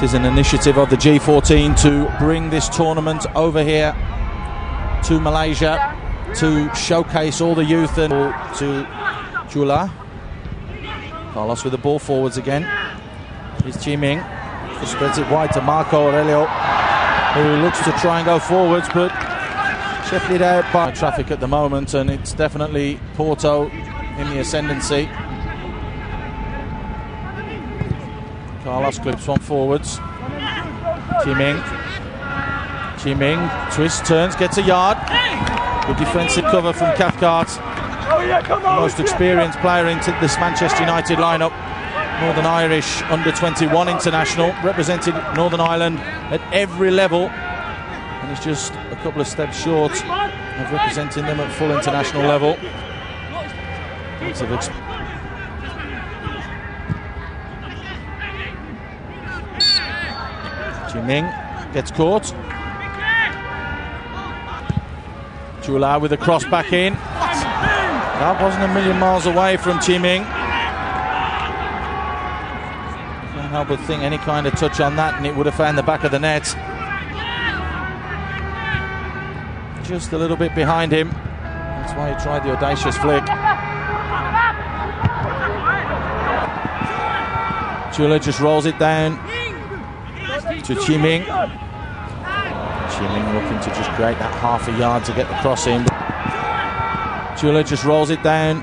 It is an initiative of the G14 to bring this tournament over here to Malaysia to showcase all the youth and to Jula. Carlos with the ball forwards again. Here's Chi Ming. Spreads it wide to Marco Aurelio, who looks to try and go forwards, but shifted out by traffic at the moment, and it's definitely Porto in the ascendancy. Carlos clips one forwards. Chi Ming. Chi Ming twists, turns, gets a yard. Good defensive cover from Cathcart. The most experienced player into this Manchester United lineup. Northern Irish under 21 international, represented Northern Ireland at every level. And he's just a couple of steps short of representing them at full international level. Ming gets caught. Jula with a cross back in. That wasn't a million miles away from Chi Ming. Can't help but think any kind of touch on that and it would have found the back of the net. Just a little bit behind him. That's why he tried the audacious flick. Jula just rolls it down to Chiming. Chiming looking to just create that half a yard to get the cross in. Jula just rolls it down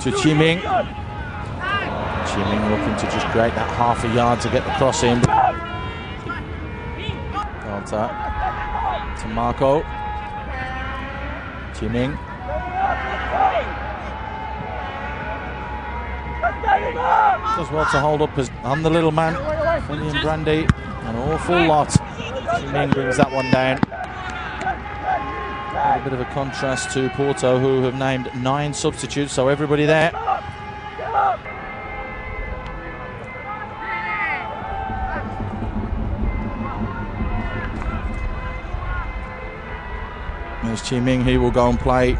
to Chiming. Chiming looking to just create that half a yard to get the cross in. Delta to Marco. Chi Ming. Does well to hold up as I'm the little man. William Brandy, an awful lot. Ming brings that one down. A bit of a contrast to Porto, who have named nine substitutes, so everybody there. There's Chi Ming, he will go and play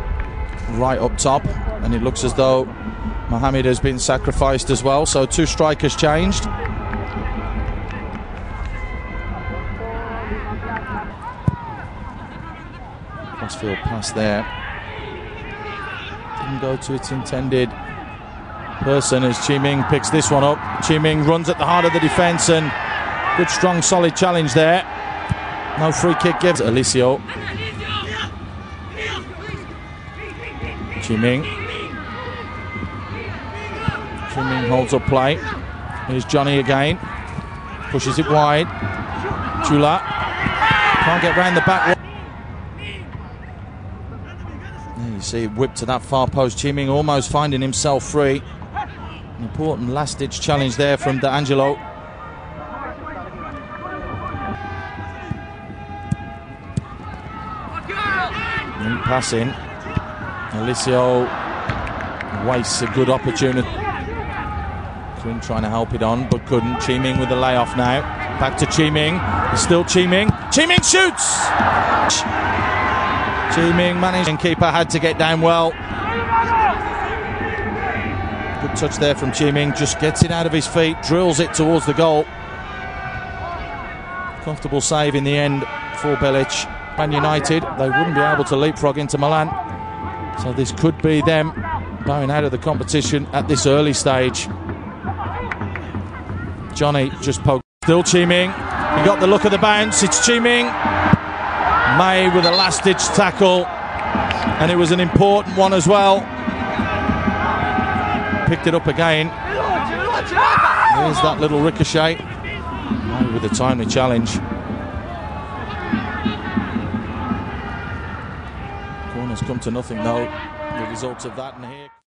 right up top, and it looks as though Mohamed has been sacrificed as well, so two strikers changed. Crossfield pass there. Didn't go to its intended person as Chi Ming picks this one up. Chi Ming runs at the heart of the defence and good, strong, solid challenge there. No free kick gives Alicio. Chi Ming. Chi Ming holds up play. Here's Johnny again. Pushes it wide. Jula. Can't get round the back. You see it whipped to that far post. Chi Ming almost finding himself free. An important last ditch challenge there from D'Angelo. Neat passing. Alicio wastes a good opportunity. Quinn trying to help it on, but couldn't. Chi Ming with the layoff now. Back to Chi Ming. It's still Chi Ming. Chi Ming shoots! Chi Ming managed, and keeper had to get down well. Good touch there from Chi Ming. Just gets it out of his feet, drills it towards the goal. Comfortable save in the end for Belic. Man United, they wouldn't be able to leapfrog into Milan. So this could be them going out of the competition at this early stage. Johnny just poked. Still Chi Ming. He got the look of the bounce. It's Chi Ming. May with a last ditch tackle. And it was an important one as well. Picked it up again. There's that little ricochet. May with a timely challenge. Corners come to nothing though. The results of that and here.